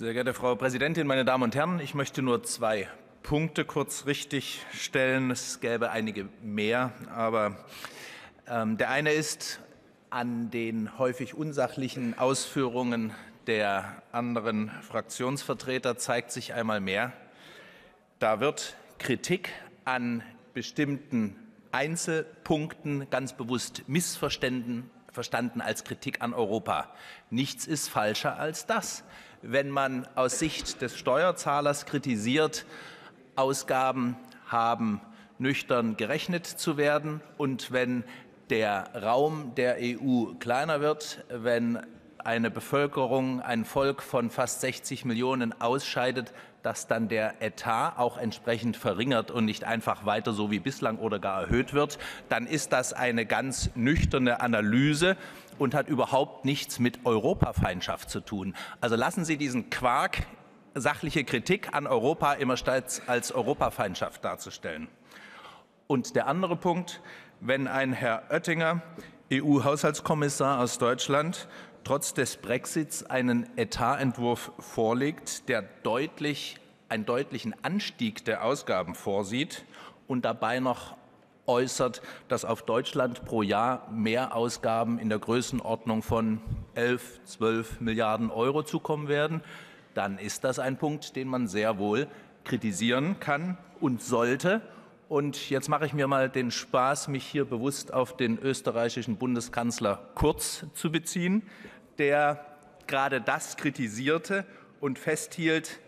Sehr geehrte Frau Präsidentin, meine Damen und Herren! Ich möchte nur zwei Punkte kurz richtigstellen. Es gäbe einige mehr, aber ähm, der eine ist, an den häufig unsachlichen Ausführungen der anderen Fraktionsvertreter zeigt sich einmal mehr, da wird Kritik an bestimmten Einzelpunkten ganz bewusst missverstanden verstanden als Kritik an Europa. Nichts ist falscher als das. Wenn man aus Sicht des Steuerzahlers kritisiert, Ausgaben haben nüchtern gerechnet zu werden und wenn der Raum der EU kleiner wird, wenn eine Bevölkerung, ein Volk von fast 60 Millionen ausscheidet, dass dann der Etat auch entsprechend verringert und nicht einfach weiter so wie bislang oder gar erhöht wird, dann ist das eine ganz nüchterne Analyse und hat überhaupt nichts mit Europafeindschaft zu tun. Also lassen Sie diesen Quark, sachliche Kritik an Europa immer stets als Europafeindschaft darzustellen. Und der andere Punkt, wenn ein Herr Oettinger, EU-Haushaltskommissar aus Deutschland, trotz des Brexits einen Etatentwurf vorlegt, der deutlich, einen deutlichen Anstieg der Ausgaben vorsieht und dabei noch äußert, dass auf Deutschland pro Jahr mehr Ausgaben in der Größenordnung von 11, 12 Milliarden Euro zukommen werden, dann ist das ein Punkt, den man sehr wohl kritisieren kann und sollte. Und jetzt mache ich mir mal den Spaß, mich hier bewusst auf den österreichischen Bundeskanzler Kurz zu beziehen, der gerade das kritisierte und festhielt,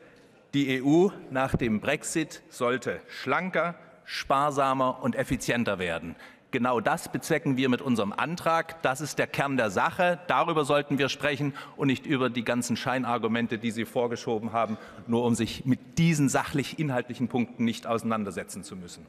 die EU nach dem Brexit sollte schlanker, sparsamer und effizienter werden. Genau das bezwecken wir mit unserem Antrag. Das ist der Kern der Sache. Darüber sollten wir sprechen und nicht über die ganzen Scheinargumente, die Sie vorgeschoben haben, nur um sich mit diesen sachlich-inhaltlichen Punkten nicht auseinandersetzen zu müssen.